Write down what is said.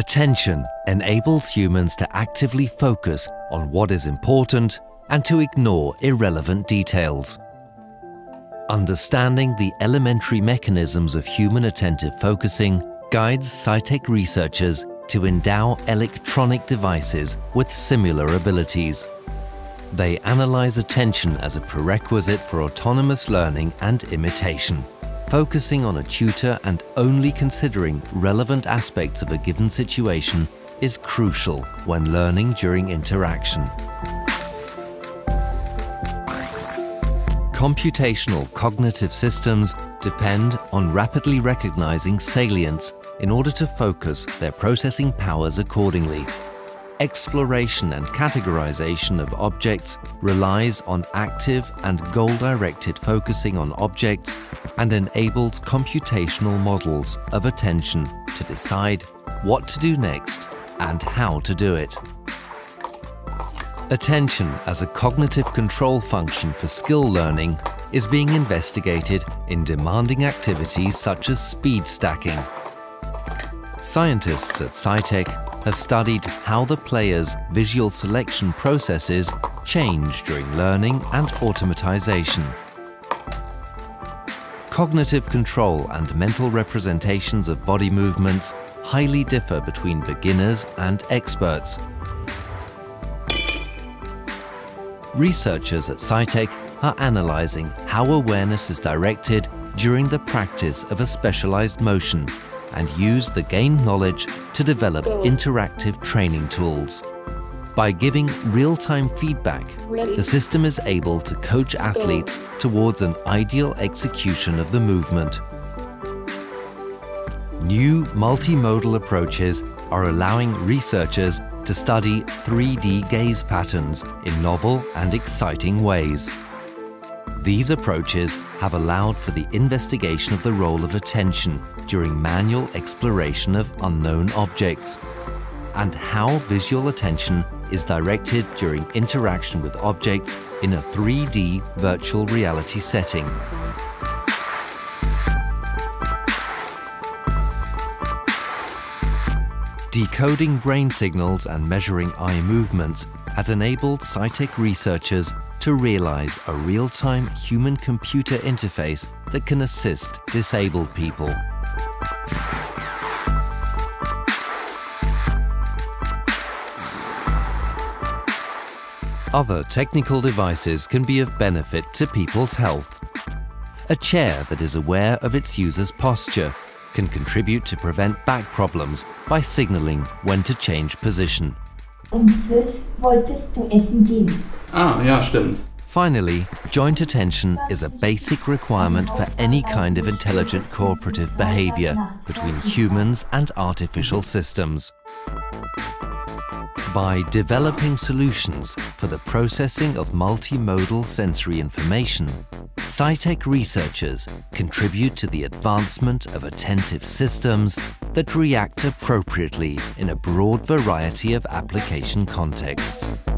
Attention enables humans to actively focus on what is important and to ignore irrelevant details. Understanding the elementary mechanisms of human attentive focusing guides CITEC researchers to endow electronic devices with similar abilities. They analyze attention as a prerequisite for autonomous learning and imitation focusing on a tutor and only considering relevant aspects of a given situation is crucial when learning during interaction. Computational cognitive systems depend on rapidly recognizing salience in order to focus their processing powers accordingly. Exploration and categorization of objects relies on active and goal-directed focusing on objects and enables computational models of attention to decide what to do next and how to do it. Attention as a cognitive control function for skill learning is being investigated in demanding activities such as speed stacking. Scientists at CITEC have studied how the player's visual selection processes change during learning and automatization. Cognitive control and mental representations of body movements highly differ between beginners and experts. Researchers at CITEC are analyzing how awareness is directed during the practice of a specialized motion and use the gained knowledge to develop interactive training tools. By giving real-time feedback, the system is able to coach athletes towards an ideal execution of the movement. New multimodal approaches are allowing researchers to study 3D gaze patterns in novel and exciting ways. These approaches have allowed for the investigation of the role of attention during manual exploration of unknown objects and how visual attention is directed during interaction with objects in a 3D virtual reality setting. Decoding brain signals and measuring eye movements has enabled CITEC researchers to realize a real-time human-computer interface that can assist disabled people. Other technical devices can be of benefit to people's health. A chair that is aware of its user's posture can contribute to prevent back problems by signaling when to change position. Um 12 wolltest du essen gehen. Ah, ja, stimmt. Finally, joint attention is a basic requirement for any kind of intelligent cooperative behavior between humans and artificial systems. By developing solutions for the processing of multimodal sensory information, CITEC researchers contribute to the advancement of attentive systems that react appropriately in a broad variety of application contexts.